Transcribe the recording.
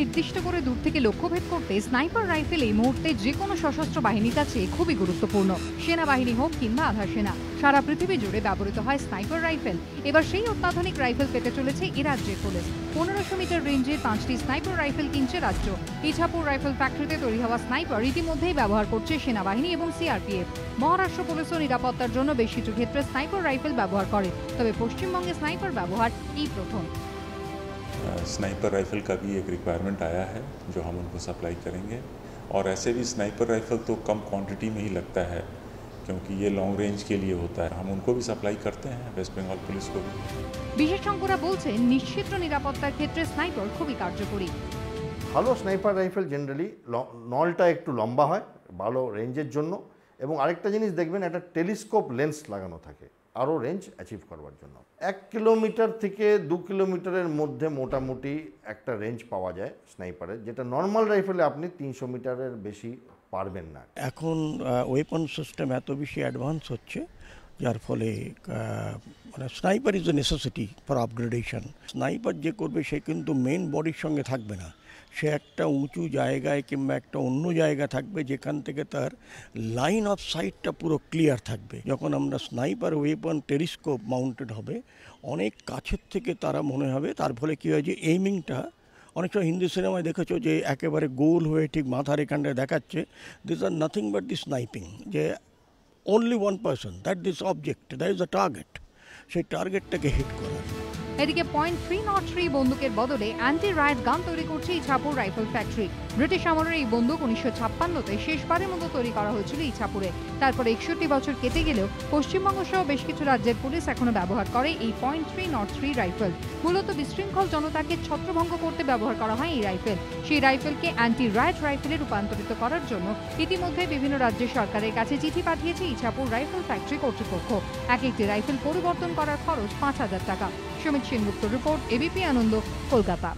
নির্দিষ্ট করে দূর থেকে লক্ষ্যভেদ করতে স্নাইপার রাইফেল এই মুহূর্তে যে কোনো সশস্ত্র বাহিনীর কাছে খুবই গুরুত্বপূর্ণ। সেনাবাহিনী হোক কিংবা আধা সেনা, সারা পৃথিবী জুড়ে ব্যবহৃত হয় স্নাইপার রাইফেল। এবার সেই অত্যাধুনিক রাইফেল পেতে চলেছে এ রাজ্যের পুলিশ। পনেরোশো মিটার রেঞ্জের পাঁচটি স্নাইপার রাইফেল কিনছে রাজ্য। ইছাপুর রাইফেল ফ্যাক্টরিতে তৈরি হওয়া স্নাইপার ইতিমধ্যেই ব্যবহার করছে সেনাবাহিনী এবং সিআরপিএফ। মহারাষ্ট্র পুলিশও নিরাপত্তার জন্য বেশ কিছু ক্ষেত্রে স্নাইপার রাইফেল ব্যবহার করে। তবে পশ্চিমবঙ্গে স্নাইপার ব্যবহার এই প্রথম। स्नाइपर राइफ़ल का भी एक रिक्वायरमेंट आया है जो हम उनको सप्लाई करेंगे और ऐसे भी स्नाइपर राइफ़ल तो कम क्वांटिटी में ही लगता है क्योंकि ये लॉन्ग रेंज के लिए होता है हम उनको भी सप्लाई करते हैं वेस्ट बंगाल पुलिस को भी বিশেষজ্ঞরা বলছেন নিশ্চিত নিরাপত্তার ক্ষেত্রে স্নাইপার খুবই কার্যকরী ভালো স্নাইপার রাইফেল জেনারেলি নলটা একটু লম্বা হয় ভালো রেঞ্জের জন্য এবং আরেকটা জিনিস দেখবেন, একটা টেলিস্কোপ লেন্স লাগানো থাকে, আরও রেঞ্জ অ্যাচিভ করবার জন্য। এক কিলোমিটার থেকে দু কিলোমিটারের মধ্যে মোটামুটি একটা রেঞ্জ পাওয়া যায় স্নাইপারের যেটা নর্মাল রাইফেলে আপনি তিনশো মিটারের বেশি পারবেন না। এখন ওয়েপন সিস্টেম এত বেশি অ্যাডভান্স হচ্ছে, যার ফলে মানে sniper is a necessity for upgradation sniper যে করবে সে কিন্তু মেন বডির সঙ্গে থাকবে না। সে একটা উঁচু জায়গায় কিংবা একটা অন্য জায়গা থাকবে যেখান থেকে তার লাইন অফ সাইটটা পুরো ক্লিয়ার থাকবে। যখন আমরা স্নাইপার ওয়েপন টেলিস্কোপ মাউন্টেড হবে, অনেক কাছের থেকে তারা মনে হবে, তার ফলে কী হয় যে এইমিংটা অনেক সময় হিন্দি সিনেমায় দেখেছ যে একেবারে গোল হয়ে ঠিক মাথার এখানটায় দেখাচ্ছে। This are nothing but the sniping যে only one person that this object that is the target সেই টার্গেটটাকে হিট করা এদিকে পয়েন্ট থ্রি নট থ্রি বন্দুকের বদলে অ্যান্টি রাইট গান তৈরি করছে ইছাপুর রাইফেল ফ্যাক্টরি ব্রিটিশ আমলের এই বন্দুক উনিশশো ছাপ্পান্নতে শেষবারের মতো তৈরি করা হয়েছিল ইছাপুরে তারপর একষট্টি বছর কেটে গেলেও পশ্চিমবঙ্গ সহ বেশ কিছু রাজ্যের পুলিশ এখনও ব্যবহার করে এই point three nought three rifle মূলত বিশৃঙ্খল জনতাকে ছত্রভঙ্গ করতে ব্যবহার করা হয় এই রাইফেল সেই রাইফেলকে অ্যান্টি রাইট রাইফেলে রূপান্তরিত করার জন্য ইতিমধ্যে বিভিন্ন রাজ্যের সরকারের কাছে চিঠি পাঠিয়েছে ইছাপুর রাইফেল ফ্যাক্টরি কর্তৃপক্ষ। এক একটি রাইফেল পরিবর্তন করার খরচ পাঁচ হাজার টাকা। Sumit Sengupta report ABP Ananda Kolkata.